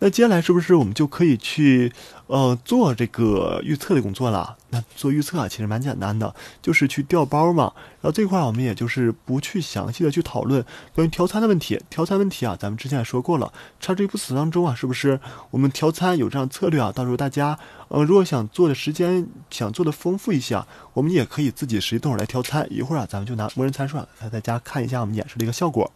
那接下来是不是我们就可以去呃做这个预测的工作了？那做预测啊，其实蛮简单的，就是去调包嘛。然后这块我们也就是不去详细的去讨论关于调餐的问题。调餐问题啊，咱们之前也说过了。差这一部词当中啊，是不是我们调餐有这样策略啊？到时候大家呃，如果想做的时间想做的丰富一些啊，我们也可以自己实际动手来调餐。一会儿啊，咱们就拿默认参数啊，给大家看一下我们演示的一个效果。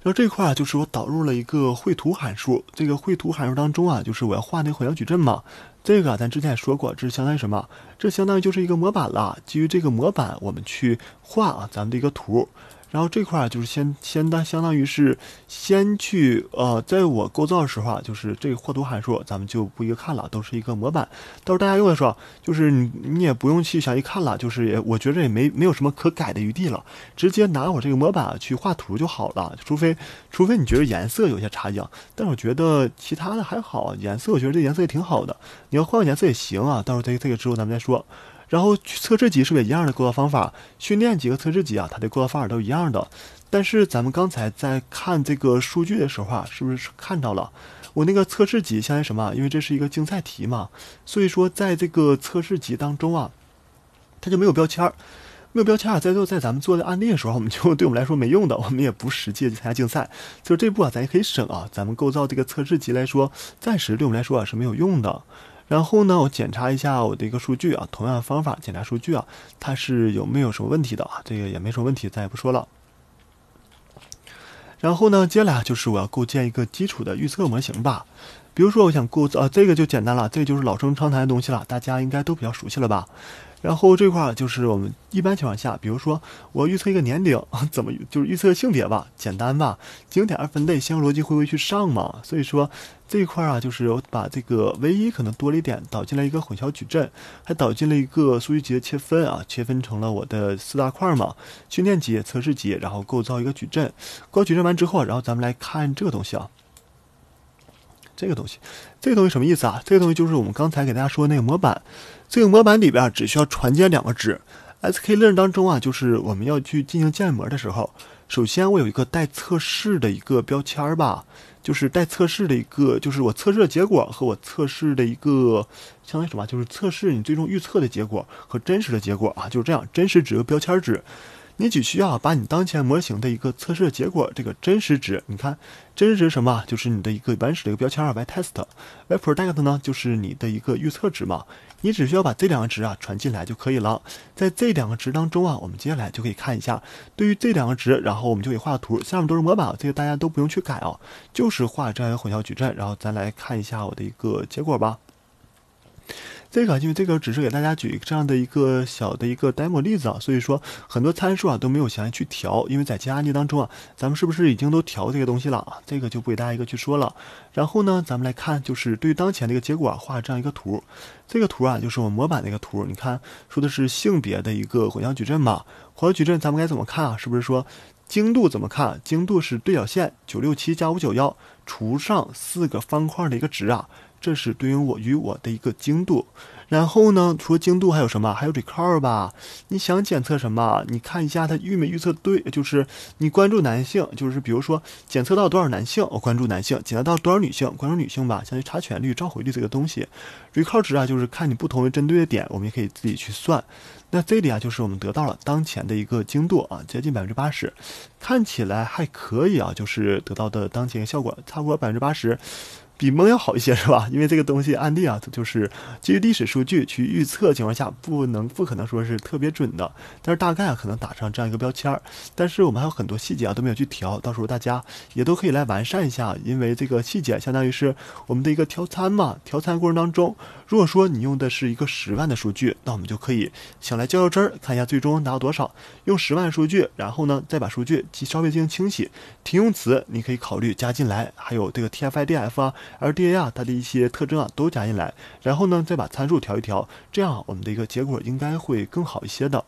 然后这块啊，就是我导入了一个绘图函数。这个绘图函数当中啊，就是我要画那个混淆矩阵嘛。这个，咱之前也说过，这是相当于什么？这相当于就是一个模板了。基于这个模板，我们去画啊，咱们的一个图。然后这块啊，就是先先当相当于是先去呃，在我构造的时候啊，就是这个画图函数，咱们就不一个看了，都是一个模板。到时候大家用的时候，就是你你也不用去详细看了，就是也我觉得也没没有什么可改的余地了，直接拿我这个模板去画图就好了。除非除非你觉得颜色有些差异，但我觉得其他的还好，颜色我觉得这颜色也挺好的。你要换个颜色也行啊，到时候这这个之后咱们再说。然后测试集是不是也一样的构造方法？训练集和测试集啊，它的构造方法都一样的。但是咱们刚才在看这个数据的时候啊，是不是看到了我那个测试集相当于什么？因为这是一个竞赛题嘛，所以说在这个测试集当中啊，它就没有标签儿，没有标签儿。在做在咱们做的案例的时候，我们就对我们来说没用的，我们也不实际参加竞赛，所以这步啊，咱也可以省啊。咱们构造这个测试集来说，暂时对我们来说啊是没有用的。然后呢，我检查一下我的一个数据啊，同样方法检查数据啊，它是有没有什么问题的啊？这个也没什么问题，咱也不说了。然后呢，接下来就是我要构建一个基础的预测模型吧。比如说，我想构造啊，这个就简单了，这就是老生常谈的东西了，大家应该都比较熟悉了吧？然后这块就是我们一般情况下，比如说我预测一个年龄，怎么就是预测性别吧，简单吧，经典二分类先逻辑回归去上嘛。所以说这一块啊，就是我把这个唯一可能多了一点，导进来一个混淆矩阵，还导进了一个数据集的切分啊，切分成了我的四大块嘛，训练集、测试集，然后构造一个矩阵。构矩阵完之后，然后咱们来看这个东西啊。这个东西，这个东西什么意思啊？这个东西就是我们刚才给大家说的那个模板。这个模板里边只需要传接两个值。sklearn 当中啊，就是我们要去进行建模的时候，首先我有一个带测试的一个标签儿吧，就是带测试的一个，就是我测试的结果和我测试的一个相当于什么？就是测试你最终预测的结果和真实的结果啊，就是这样，真实值和标签值。你只需要把你当前模型的一个测试结果，这个真实值，你看真实值什么？就是你的一个原始的一个标签啊，y_test，y_predict 呢，就是你的一个预测值嘛。你只需要把这两个值啊传进来就可以了。在这两个值当中啊，我们接下来就可以看一下，对于这两个值，然后我们就可以画图。下面都是模板，这个大家都不用去改啊，就是画这样一个混淆矩阵。然后咱来看一下我的一个结果吧。这个因为这个只是给大家举这样的一个小的一个 demo 例子啊，所以说很多参数啊都没有详细去调，因为在其他案例当中啊，咱们是不是已经都调这个东西了啊？这个就不给大家一个去说了。然后呢，咱们来看，就是对于当前的一个结果画这样一个图，这个图啊就是我模板的一个图，你看说的是性别的一个混淆矩阵嘛？混淆矩阵咱们该怎么看啊？是不是说精度怎么看？精度是对角线九六七加五九幺除上四个方块的一个值啊。这是对应我与我的一个精度，然后呢，除了精度还有什么？还有 recall 吧？你想检测什么？你看一下它预没预测对，就是你关注男性，就是比如说检测到多少男性，我关注男性；检测到多少女性，关注女性吧。相当于查权率、召回率这个东西，recall 值啊，就是看你不同的针对的点，我们也可以自己去算。那这里啊，就是我们得到了当前的一个精度啊，接近百分之八十，看起来还可以啊，就是得到的当前效果差不多百分之八十。比蒙要好一些是吧？因为这个东西案例啊，它就是基于历史数据去预测情况下，不能不可能说是特别准的，但是大概啊可能打上这样一个标签儿。但是我们还有很多细节啊都没有去调，到时候大家也都可以来完善一下，因为这个细节相当于是我们的一个调参嘛。调参过程当中，如果说你用的是一个十万的数据，那我们就可以想来较较真儿，看一下最终拿到多少。用十万数据，然后呢再把数据稍微进行清洗，停用词你可以考虑加进来，还有这个 TF-IDF 啊。而 DA 啊，它的一些特征啊都加进来，然后呢，再把参数调一调，这样我们的一个结果应该会更好一些的。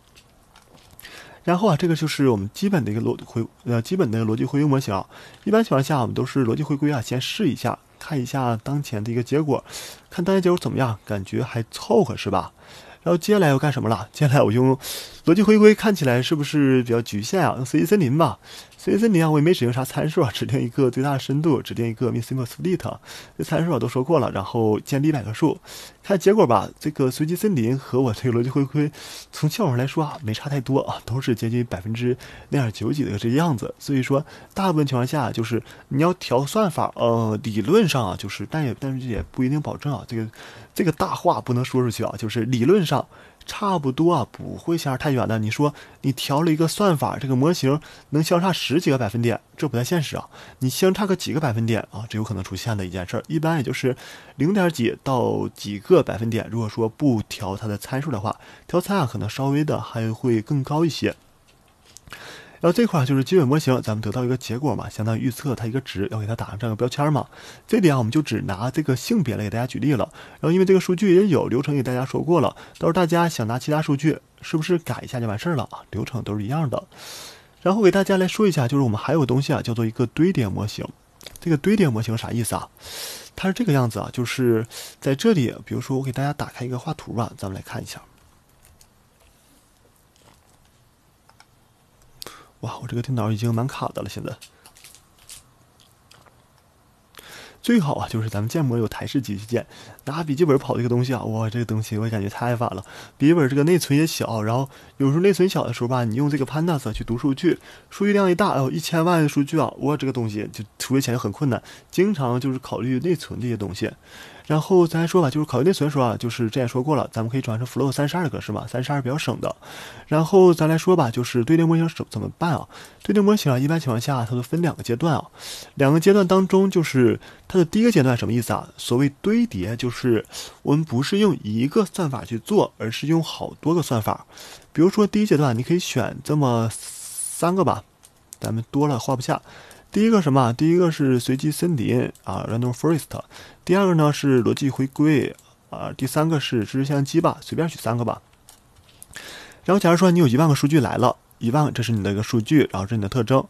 然后啊，这个就是我们基本的一个逻回呃基本的逻辑回归模型。一般情况下，我们都是逻辑回归啊，先试一下，看一下当前的一个结果，看当前结果怎么样，感觉还凑合是吧？然后接下来要干什么了？接下来我用逻辑回归，看起来是不是比较局限啊？用随机森林吧。随机森林啊，我也没指定啥参数啊，指定一个最大的深度，指定一个 missing split。这参数啊都说过了，然后建立百个数，看结果吧。这个随机森林和我这个逻辑回归，从效果来说啊，没差太多啊，都是接近百分之零点九几的这个样子。所以说，大部分情况下就是你要调算法，呃，理论上啊，就是但也但是也不一定保证啊。这个这个大话不能说出去啊，就是理论上。差不多啊，不会相差太远的。你说你调了一个算法，这个模型能相差十几个百分点，这不太现实啊。你相差个几个百分点啊，这有可能出现的一件事儿。一般也就是零点几到几个百分点。如果说不调它的参数的话，调参啊，可能稍微的还会更高一些。然后这块就是基本模型，咱们得到一个结果嘛，相当于预测它一个值，要给它打上这样一个标签嘛。这里啊我们就只拿这个性别来给大家举例了。然后因为这个数据也有流程给大家说过了，到时候大家想拿其他数据，是不是改一下就完事儿了啊？流程都是一样的。然后给大家来说一下，就是我们还有东西啊，叫做一个堆叠模型。这个堆叠模型啥意思啊？它是这个样子啊，就是在这里，比如说我给大家打开一个画图吧，咱们来看一下。哇，我这个电脑已经蛮卡的了，现在。最好啊，就是咱们建模有台式机器键，拿笔记本跑这个东西啊，哇，这个东西我感觉太烦了。笔记本这个内存也小，然后有时候内存小的时候吧，你用这个 Pandas 去读数据，数据量一大，哎呦，一千万的数据啊，哇，这个东西就处理起来很困难，经常就是考虑内存这些东西。然后咱说吧，就是考虑内存的时候啊，就是之前说过了，咱们可以转成 float 三十二格式嘛，三十二比较省的。然后咱来说吧，就是堆叠模型怎怎么办啊？堆叠模型啊，一般情况下它都分两个阶段啊，两个阶段当中就是它的第一个阶段什么意思啊？所谓堆叠就是我们不是用一个算法去做，而是用好多个算法。比如说第一阶段你可以选这么三个吧，咱们多了画不下。第一个什么？第一个是随机森林啊，random forest。第二个呢是逻辑回归啊。第三个是知识相机吧，随便取三个吧。然后假如说你有一万个数据来了，一万，这是你的一个数据，然后是你的特征。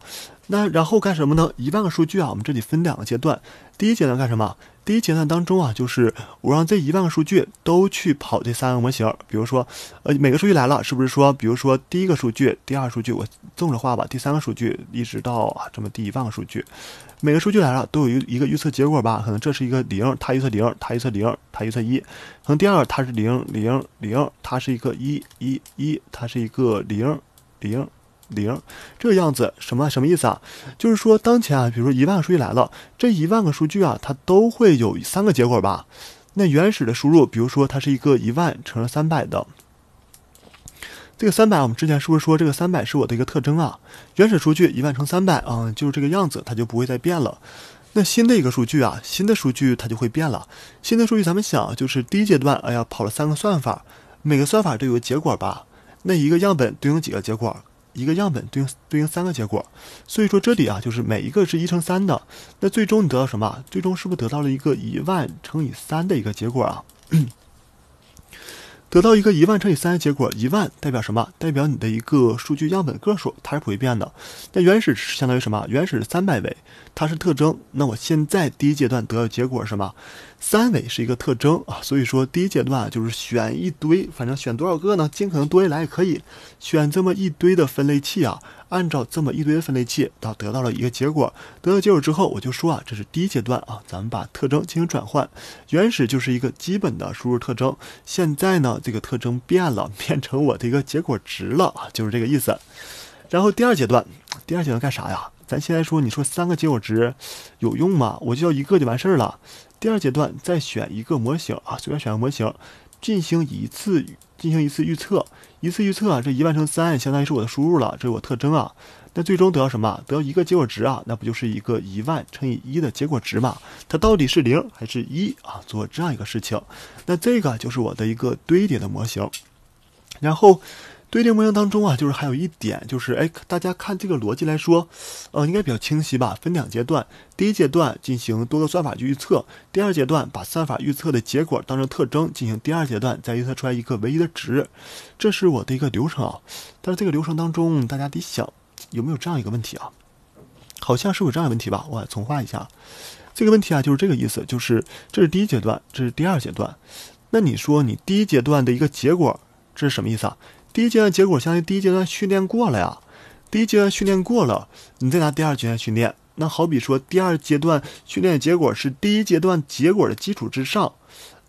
那然后干什么呢？一万个数据啊，我们这里分两个阶段。第一阶段干什么？第一阶段当中啊，就是我让这一万个数据都去跑这三个模型。比如说，呃，每个数据来了，是不是说，比如说第一个数据、第二数据，我纵着画吧，第三个数据一直到啊这么第一万个数据，每个数据来了都有一一个预测结果吧？可能这是一个零，它预测零，它预测零，它预测一。可能第二它是零零零，它是一个一一一，它是一个零零。零，这个样子什么什么意思啊？就是说当前啊，比如说一万个数据来了，这一万个数据啊，它都会有三个结果吧？那原始的输入，比如说它是一个一万乘上三百的，这个三百我们之前是不是说这个三百是我的一个特征啊？原始数据一万乘三百啊，就是这个样子，它就不会再变了。那新的一个数据啊，新的数据它就会变了。新的数据咱们想就是第一阶段，哎呀，跑了三个算法，每个算法都有结果吧？那一个样本对应几个结果？一个样本对应对应三个结果，所以说这里啊就是每一个是一乘三的，那最终你得到什么？最终是不是得到了一个一万乘以三的一个结果啊？得到一个一万乘以三的结果，一万代表什么？代表你的一个数据样本个数，它是不会变的。那原始是相当于什么？原始是三百位，它是特征。那我现在第一阶段得到结果是什么？三维是一个特征啊，所以说第一阶段就是选一堆，反正选多少个呢？尽可能多一来也可以，选这么一堆的分类器啊，按照这么一堆的分类器，到得到了一个结果。得到结果之后，我就说啊，这是第一阶段啊，咱们把特征进行转换。原始就是一个基本的输入特征，现在呢，这个特征变了，变成我的一个结果值了啊，就是这个意思。然后第二阶段，第二阶段干啥呀？咱现在说，你说三个结果值有用吗？我就要一个就完事儿了。第二阶段再选一个模型啊，随便选个模型，进行一次进行一次预测，一次预测啊，这一万乘三相当于是我的输入了，这是我特征啊。那最终得到什么？得到一个结果值啊，那不就是一个一万乘以一的结果值嘛？它到底是零还是一啊？做这样一个事情，那这个就是我的一个堆叠的模型，然后。堆叠模型当中啊，就是还有一点，就是哎，大家看这个逻辑来说，呃，应该比较清晰吧？分两阶段，第一阶段进行多个算法去预测，第二阶段把算法预测的结果当成特征进行第二阶段再预测出来一个唯一的值，这是我的一个流程啊。但是这个流程当中，大家得想有没有这样一个问题啊？好像是有这样的问题吧？我重画一下，这个问题啊，就是这个意思，就是这是第一阶段，这是第二阶段。那你说你第一阶段的一个结果这是什么意思啊？第一阶段结果相当于第一阶段训练过了呀，第一阶段训练过了，你再拿第二阶段训练，那好比说第二阶段训练结果是第一阶段结果的基础之上，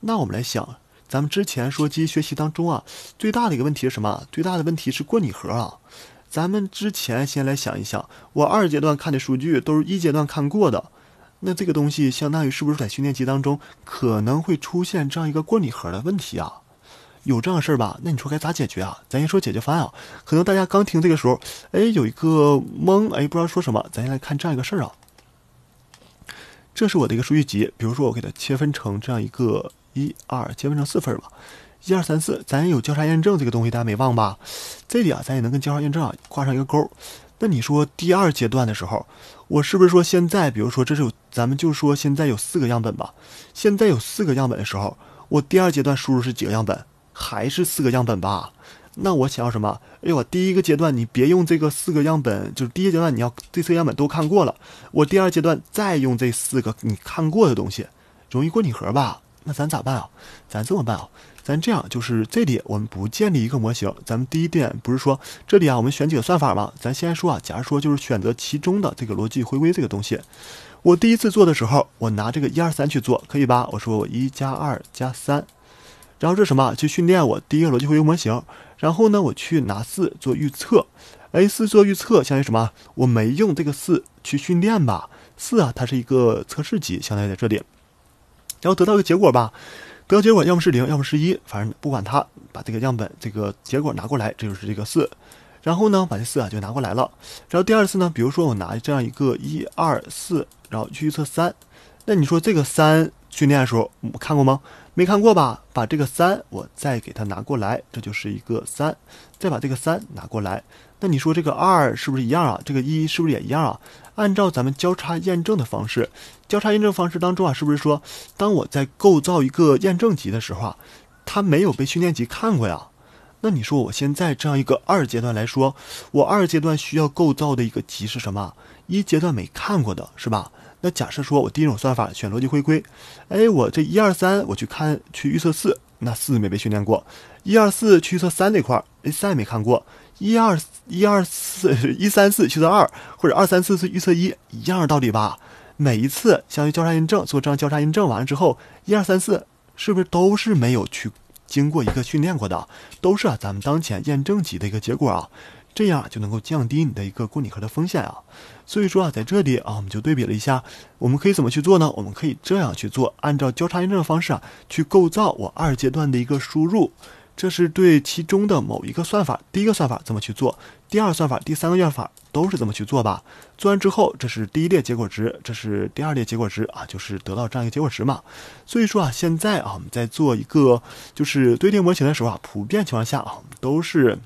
那我们来想，咱们之前说机器学习当中啊，最大的一个问题是什么？最大的问题是过拟合啊。咱们之前先来想一想，我二阶段看的数据都是一阶段看过的，那这个东西相当于是不是在训练集当中可能会出现这样一个过拟合的问题啊？有这样的事儿吧？那你说该咋解决啊？咱先说解决方案啊。可能大家刚听这个时候，哎，有一个懵，哎，不知道说什么。咱先来看这样一个事儿啊。这是我的一个数据集，比如说我给它切分成这样一个一二，切分成四份吧。一二三四，咱有交叉验证这个东西，大家没忘吧？这里啊，咱也能跟交叉验证啊挂上一个钩。那你说第二阶段的时候，我是不是说现在，比如说这是有，咱们就说现在有四个样本吧？现在有四个样本的时候，我第二阶段输入是几个样本？还是四个样本吧，那我想要什么？哎呦，我第一个阶段你别用这个四个样本，就是第一阶段你要这四个样本都看过了，我第二阶段再用这四个你看过的东西，容易过拟合吧？那咱咋办啊？咱这么办啊？咱这样就是这里我们不建立一个模型，咱们第一点不是说这里啊，我们选几个算法吗？咱先说啊，假如说就是选择其中的这个逻辑回归这个东西，我第一次做的时候，我拿这个一二三去做，可以吧？我说我一加二加三。然后这什么？去训练我第一个逻辑回归模型。然后呢，我去拿四做预测。A 四做预测，相当于什么？我没用这个四去训练吧？四啊，它是一个测试集，相当于在这里。然后得到一个结果吧，得到结果要么是零，要么是一，反正不管它，把这个样本这个结果拿过来，这就是这个四。然后呢，把这四啊就拿过来了。然后第二次呢，比如说我拿这样一个一二四，然后去预测三。那你说这个三训练的时候我看过吗？没看过吧？把这个三我再给它拿过来，这就是一个三。再把这个三拿过来，那你说这个二是不是一样啊？这个一是不是也一样啊？按照咱们交叉验证的方式，交叉验证方式当中啊，是不是说当我在构造一个验证集的时候啊，它没有被训练集看过呀？那你说我现在这样一个二阶段来说，我二阶段需要构造的一个集是什么？一阶段没看过的是吧？那假设说我第一种算法选逻辑回归，哎，我这一二三我去看去预测四，那四没被训练过；一二四去预测三那块儿，哎，三也没看过；一二一二四一三四去测二，或者二三四是预测一，一样的道理吧？每一次相当于交叉验证做这样交叉验证完了之后，一二三四是不是都是没有去经过一个训练过的，都是啊咱们当前验证集的一个结果啊？这样就能够降低你的一个过拟合的风险啊，所以说啊，在这里啊，我们就对比了一下，我们可以怎么去做呢？我们可以这样去做，按照交叉验证的方式啊，去构造我二阶段的一个输入，这是对其中的某一个算法，第一个算法怎么去做，第二算法、第三个算法都是这么去做吧。做完之后，这是第一列结果值，这是第二列结果值啊，就是得到这样一个结果值嘛。所以说啊，现在啊，我们在做一个就是堆叠模型的时候啊，普遍情况下啊，我们都是。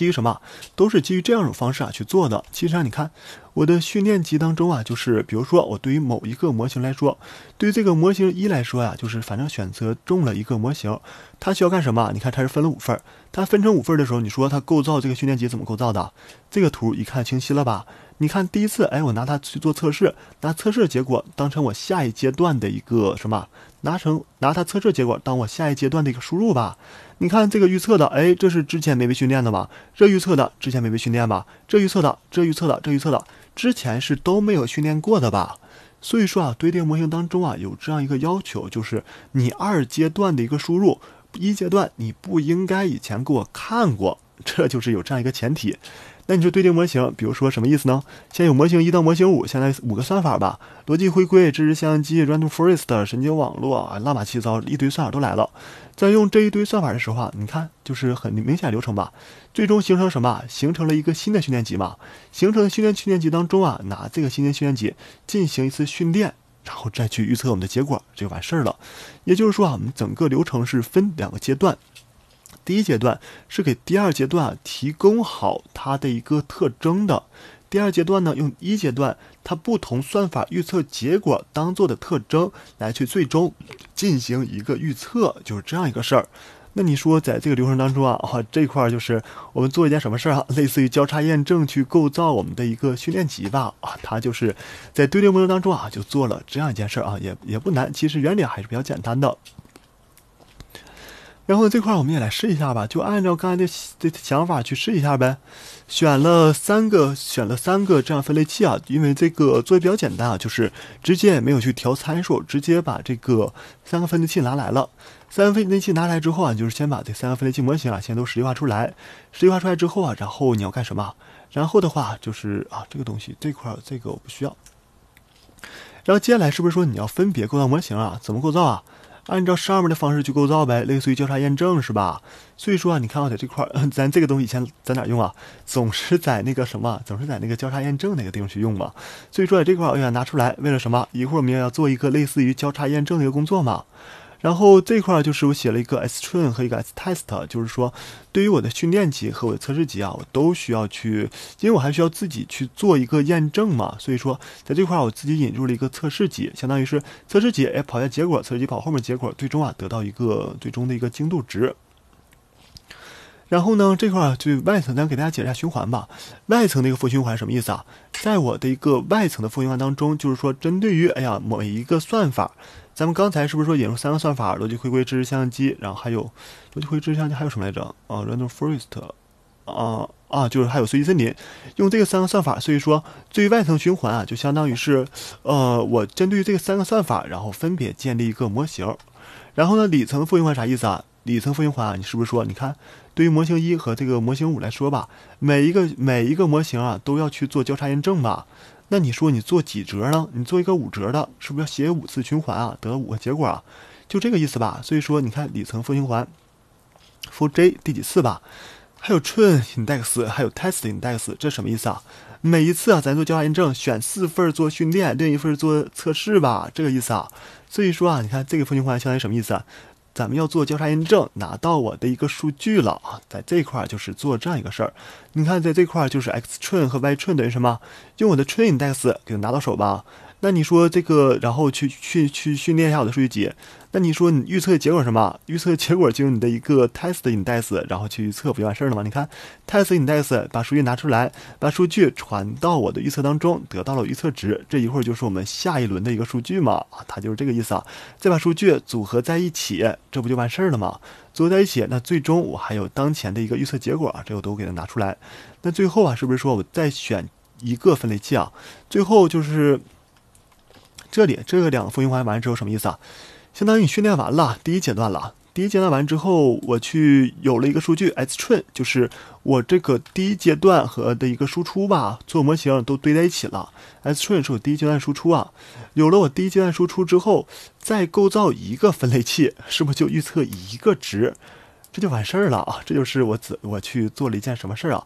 基于什么？都是基于这样一种方式啊去做的。其实啊，你看我的训练集当中啊，就是比如说我对于某一个模型来说，对于这个模型一来说呀，就是反正选择中了一个模型，它需要干什么？你看它是分了五份，它分成五份的时候，你说它构造这个训练集怎么构造的？这个图一看清晰了吧？你看第一次，哎，我拿它去做测试，拿测试结果当成我下一阶段的一个什么？拿成拿它测试结果当我下一阶段的一个输入吧。你看这个预测的，哎，这是之前没被训练的吧？这预测的之前没被训练吧？这预测的，这预测的，这预测的，之前是都没有训练过的吧？所以说啊，堆叠模型当中啊，有这样一个要求，就是你二阶段的一个输入，一阶段你不应该以前给我看过，这就是有这样一个前提。那你说对这模型，比如说什么意思呢？先有模型一到模型五，相当于五个算法吧。逻辑回归、知识相机、Random Forest、神经网络啊，乱七八糟一堆算法都来了。在用这一堆算法的时候啊，你看就是很明显流程吧。最终形成什么？形成了一个新的训练集嘛。形成训练训练集当中啊，拿这个新的训练集进行一次训练，然后再去预测我们的结果，这就完事儿了。也就是说啊，我们整个流程是分两个阶段。第一阶段是给第二阶段提供好它的一个特征的，第二阶段呢用一阶段它不同算法预测结果当做的特征来去最终进行一个预测，就是这样一个事儿。那你说在这个流程当中啊，啊这块儿就是我们做一件什么事儿啊？类似于交叉验证去构造我们的一个训练集吧，啊，它就是在堆叠模型当中啊就做了这样一件事儿啊，也也不难，其实原理还是比较简单的。然后这块儿我们也来试一下吧，就按照刚才的的想法去试一下呗。选了三个，选了三个这样分类器啊，因为这个做的比较简单啊，就是直接也没有去调参数，直接把这个三个分类器拿来了。三个分类器拿来之后啊，就是先把这三个分类器模型啊，先都实际化出来。实际化出来之后啊，然后你要干什么？然后的话就是啊，这个东西这块儿这个我不需要。然后接下来是不是说你要分别构造模型啊？怎么构造啊？按照上面的方式去构造呗，类似于交叉验证是吧？所以说啊，你看我在这块儿，咱这个东西以前在哪用啊？总是在那个什么，总是在那个交叉验证那个地方去用嘛。所以说在这块儿我想拿出来，为了什么？一会儿我们要做一个类似于交叉验证的一个工作嘛。然后这块就是我写了一个 s train 和一个 s test，就是说对于我的训练集和我的测试集啊，我都需要去，因为我还需要自己去做一个验证嘛，所以说在这块我自己引入了一个测试集，相当于是测试集哎跑下结果，测试集跑后面结果，最终啊得到一个最终的一个精度值。然后呢，这块儿就外层咱给大家解释一下循环吧。外层的一个负循环什么意思啊？在我的一个外层的负循环当中，就是说针对于哎呀某一个算法。咱们刚才是不是说引入三个算法？逻辑回归、知识相机，然后还有逻辑回归、知识相机，还有什么来着？啊，random forest，啊啊，就是还有随机森林，用这个三个算法。所以说，最外层循环啊，就相当于是，呃，我针对这三个算法，然后分别建立一个模型。然后呢，里层负循环啥意思啊？里层负循环啊，你是不是说，你看，对于模型一和这个模型五来说吧，每一个每一个模型啊，都要去做交叉验证吧？那你说你做几折呢？你做一个五折的，是不是要写五次循环啊？得五个结果啊？就这个意思吧。所以说，你看里层负循环，for j 第几次吧？还有 train index，还有 test index，这什么意思啊？每一次啊，咱做交叉验证，选四份做训练，另一份做测试吧，这个意思啊。所以说啊，你看这个负循环相当于什么意思啊？咱们要做交叉验证，拿到我的一个数据了啊，在这块儿就是做这样一个事儿。你看，在这块儿就是 x train 和 y train 等于什么？用我的 train index 给它拿到手吧。那你说这个，然后去去去训练一下我的数据集。那你说你预测结果什么？预测结果就是你的一个 test index，然后去预测不就完事儿了吗？你看 test index 把数据拿出来，把数据传到我的预测当中，得到了预测值，这一会儿就是我们下一轮的一个数据嘛？啊，它就是这个意思啊。再把数据组合在一起，这不就完事儿了吗？组合在一起，那最终我还有当前的一个预测结果啊，这我都给它拿出来。那最后啊，是不是说我再选一个分类器啊？最后就是这里这个两个复循环完之后什么意思啊？相当于你训练完了第一阶段了，第一阶段完之后，我去有了一个数据 s train，就是我这个第一阶段和的一个输出吧，做模型都堆在一起了。s train 是我第一阶段输出啊，有了我第一阶段输出之后，再构造一个分类器，是不是就预测一个值，这就完事儿了啊？这就是我怎我去做了一件什么事儿啊？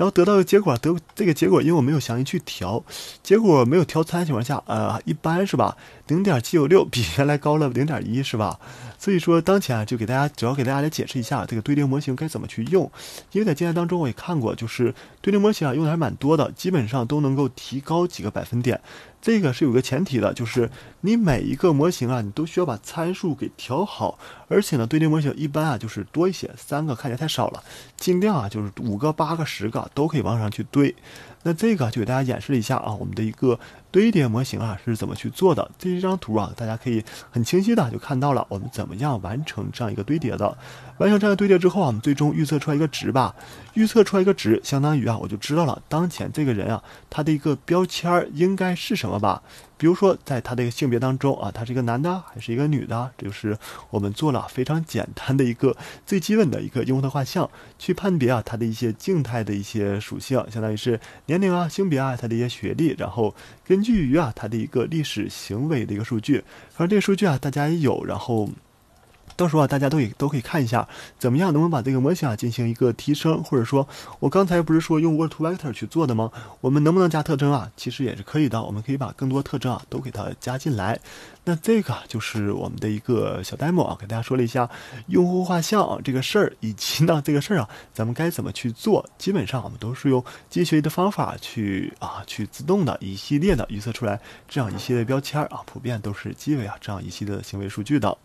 然后得到的结果，得这个结果，因为我没有详细去调，结果没有调参情况下，呃，一般是吧？零点七九六比原来高了零点一，是吧？所以说当前啊，就给大家主要给大家来解释一下这个堆叠模型该怎么去用，因为在经验当中我也看过，就是堆叠模型啊用的还蛮多的，基本上都能够提高几个百分点。这个是有个前提的，就是你每一个模型啊，你都需要把参数给调好，而且呢，堆叠模型一般啊就是多一些，三个看起来太少了，尽量啊就是五个、八个、十个都可以往上去堆。那这个就给大家演示一下啊，我们的一个堆叠模型啊是怎么去做的。这一张图啊，大家可以很清晰的就看到了我们怎么样完成这样一个堆叠的。完成这样堆叠之后啊，我们最终预测出来一个值吧。预测出来一个值，相当于啊，我就知道了当前这个人啊，他的一个标签应该是什么吧。比如说，在他的一个性别当中啊，他是一个男的还是一个女的？这就是我们做了非常简单的一个最基本的一个用户的画像，去判别啊他的一些静态的一些属性，相当于是年龄啊、性别啊、他的一些学历，然后根据于啊他的一个历史行为的一个数据。反正这个数据啊，大家也有，然后。到时候啊，大家都也都可以看一下，怎么样能不能把这个模型啊进行一个提升，或者说，我刚才不是说用 Word to Vector 去做的吗？我们能不能加特征啊？其实也是可以的，我们可以把更多特征啊都给它加进来。那这个就是我们的一个小 demo 啊，给大家说了一下用户画像这个事儿，以及呢这个事儿啊，咱们该怎么去做？基本上我们都是用机器学习的方法去啊，去自动的一系列的预测出来这样一系列标签啊，普遍都是基为啊这样一系列的行为数据的。